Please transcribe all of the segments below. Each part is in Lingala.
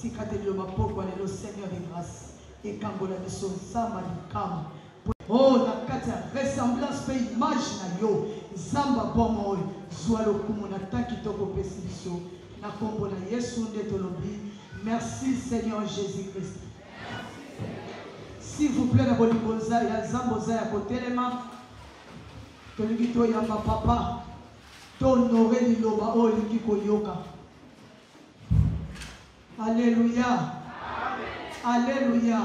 Tika te liloba pokwa lelo Seigneur de grace ekangola biso Nzambe ya bikamwa Oh, na kati ya ressemblance mpe image na yo Nzamba bomoi zwa lokumu na ta kitoko opesi biso na nkombo na Yesu nde tolobi merci Seigneur Jésus Christ s'il vous plaît na bolingo ya Nzambe oza ya kotelema tolingi toyamba papa tohonore liloba oyo olingi koyoka Alleluia. Alleluia.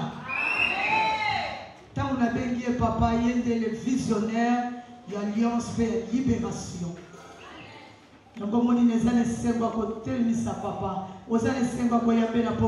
Tango nabengi ye papa ye nde le visionnaire y'alliance mpe ya liberation yango omoni na eza na esengo ya kotelemisa papa oza na esengo ya koyambela mpo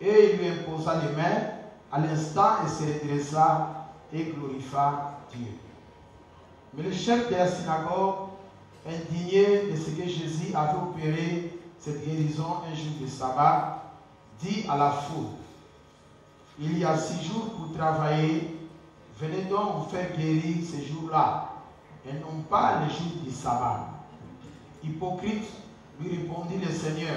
Et il lui imposa les mains, à l'instant, et se redressa et glorifia Dieu. Mais le chef de la synagogue, indigné de ce que Jésus avait opéré cette guérison un jour de sabbat, dit à la foule, il y a six jours pour travailler, venez donc vous faire guérir ces jours-là, et non pas le jour du sabbat. Hypocrite, lui répondit le Seigneur,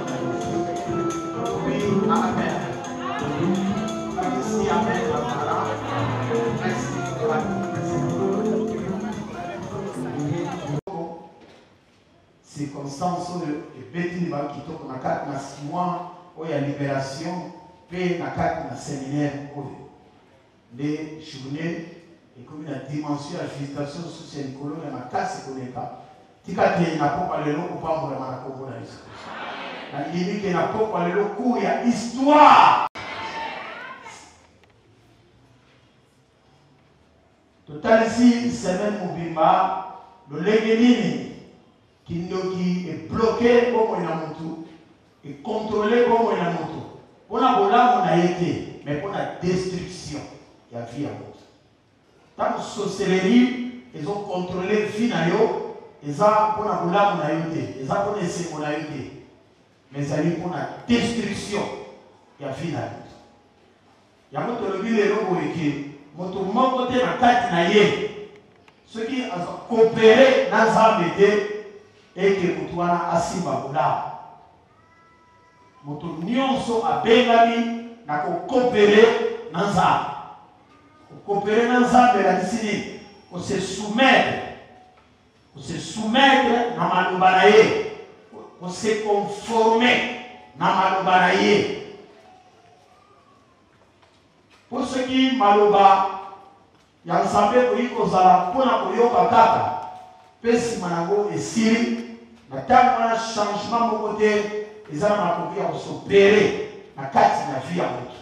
circonstance oyo ebeti libala kitoko na kati na simois oyo ya liberation mpe na kati na seminaire oyo Nde journee ekomi na dimension ya frustration mosusu ya likolo ya makasi koleka. Tika te na pokwa lelo kopambolama na kombo na Yesu Kristo. Nandimi te na pokwa lelo cour ya histoire totalisi semaine mobimba lolenge nini Kindoki e bloquer bomoi na mutu, e controler bomoi na mutu pona bolamu na ye te, mais pona destruction ya vie ya mutu. Tango sorcellerie ezo controler vie na yo, eza pona bolamu na yo te, eza pona esengo na yo te, mais ezali pona destruction ya vie na yo. Yango tolobi lelo boye ke moto moko te na kati na ye soki aza kopere na Nzambe te ete moto wana asimba bolamu. Moto nyonso abengami na kokopere na Nzambe. Kokopere na Nzambe elakisi nini? Kose soumettre Ko se soumettre na maloba na ye, ko se conformer na maloba na ye. Mpo soki maloba ya Nzambe ekoki kozala mpo na koyoka kaka, mpe nsima yango esili, na ntango wana changement moko te eza na makoki ya kosopere na kati na vie ya moto.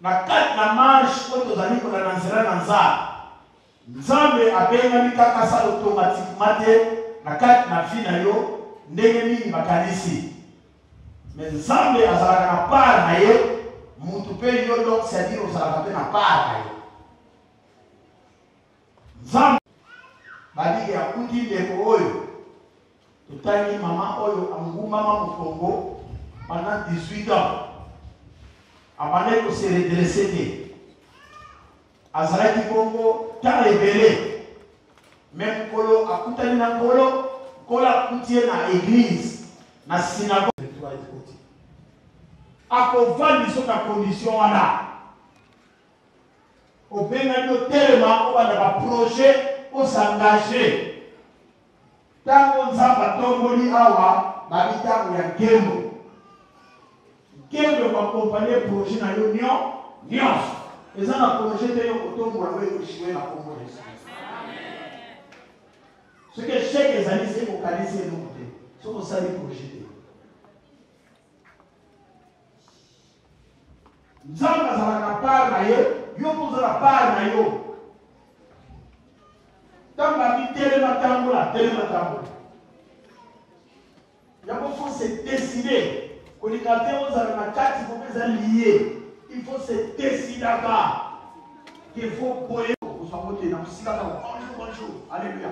Na kati na marche oyo tozali kolanda na nzela na Nzambe, Nzambe abengami kaka asala automatiquement te na kati na vie na yo ndenge mingi bakanisi. Mais Nzambe azalaka na part na ye, mutu pe yo donc c'est-à-dire ozalaka pe na part na ye. Nzambe balingi akuti ndeko oyo totangi mama oyo angumama mokongo pendant 18 ans abandaki ah, kose redresse te azalaki bongo ntango ebele meme nkolo akutani na nkolo nkolo akuti ye na eglise na synagogue akovandi so na condition wana obengani otelema obanda baprojet osangage ntango nzambe atomboli awa babi ntango ya nkembo nkembo ekoakompanye projet na yo nio nyonso eza na projet te yo kotombola oyo ekoshime na kombo na yesu soki esheke ezali se kokanisi eloko te soki osali projet te nzambe azalaka na part na ye yo mpe oza na part na yo ntango abi telema tambola telema tambola yango faut se décider kolinga te ozala na kati kope eza lie il faut se décidaka ke faut boye kozwango te na mosika ntango bonjour bonjour alleluia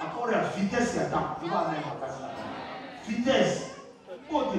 accord ya vitesse ya ntango iba na ye makasi vitesse oyo te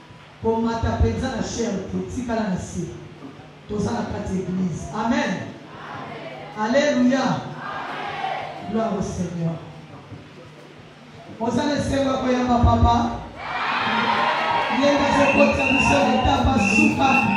Komata penza na chaire te tikala na se toza na kati eglise amen alleluia gloire au seigneur oza na esengo ya koyamba papa yende azokotisa biso etapa suka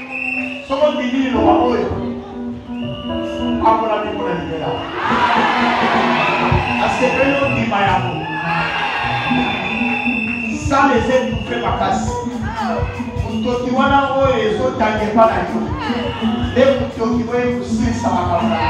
Soki ondimi liloba oyo, amonami mpo na libela. Asepeli ondima yango. Sala eza etufe makasi. Motoki wana oyo ezotanga epa na yo nde motoki oyo ekosilisa makambo na yo.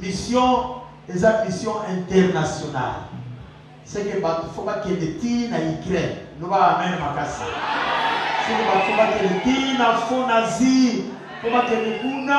Mission eza mission internationale seke batu fo bakende ti na Ukraine loba amen makasi seke batu fo bakende ti na fo na zi fo bakende kuna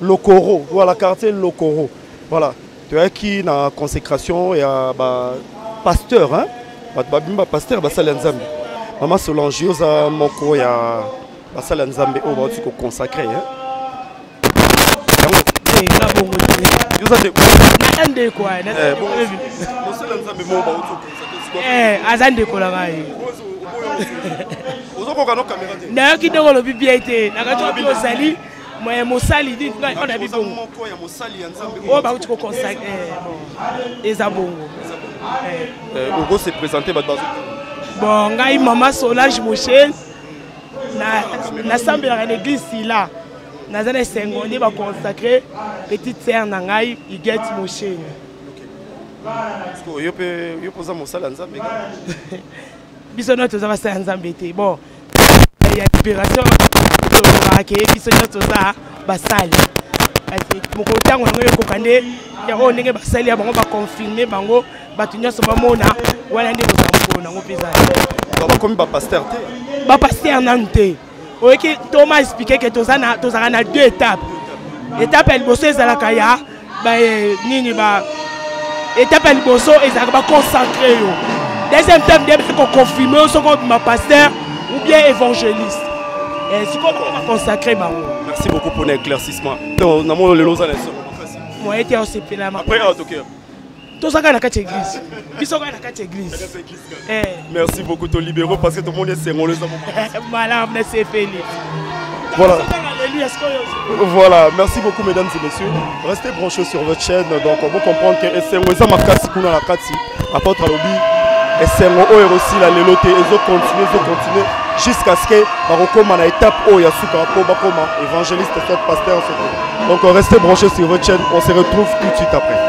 Lokoro, voilà, quartier Lokoro. Voilà, tu as qui na consécration ya ba pasteur hein. Ba ba bimba pasteur ba sala nzambe. Maman Solange oza moko ya ba sala nzambe oyo ba tiko consacrer hein. Eza bongo te. Oza ndeko. Na ndeko aye. Eh, bongo. Ba sala nzambe mo ba tiko consacrer. Eh, aza ndeko la ngai. Ozo koka no caméra te. Nayoki ndeko lobi bien te. Nakati ozali. mais mosali nini ngai oyo nayebi bongo moko ya mosali ya nzambe oyo bakuti kokonsacre eh, eza bongo eh. eh, oko se présente bato bazo bon ngai mama solange mosheni nasambelaka na église sila naza na esengo nde baconsacre petite sere na ngai iget mosheni yo mpe oza mosali ya nzambe biso nyonso toza basala ya nzambe te bon ya libération tolobaka ke biso nyonso toza basali kasi mokolo ntango yango ekoka nde yango ndenge basali ya bango baconfirme bango bato nyonso bamona wana nde kozala mokolo nango mpe ezali bakomi bapaster te bapaster nanu te oyoki toma explike ke tozalaka na deux étape étape ya liboso ezalaka ya eh, nini ba étape ya liboso ezalaka baconcentre yo deuxième étape nde basi koconfirme yo soki obima pasteur ou bien évangéliste eh, sikoyo bakoconsacre bango merci beaucoup mpona éclaircissement donc namona lelo oza na esomo makasi moye te osepelama après awa tokea toza kaka na kati ya église biso kaka na kati ya église eh. merci beaucoup to libéraux parce que tomoni esengolo eza malamu na sepeli voilà. Voilà, merci beaucoup mesdames et messieurs. Restez branchés sur votre chaîne. Donc on va comprendre que Essengo eza makasi kuna la kati. Apôtre Alobi, Essengo oyo aussi la lelote ezo continuer, ezo continuer jusqu'à ce que bakokoma na étape oyo ya suka po bakoma évangéliste soit pasteur soit Donc restez branchés sur votre chaîne. On se retrouve tout de suite après.